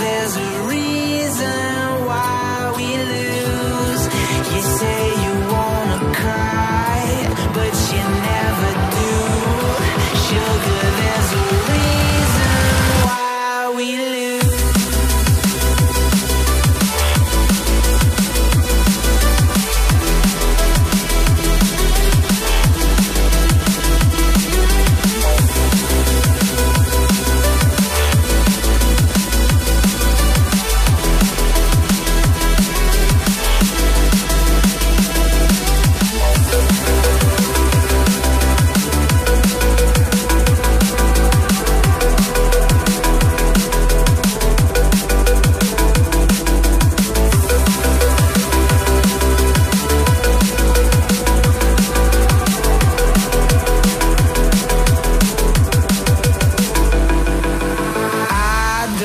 there's a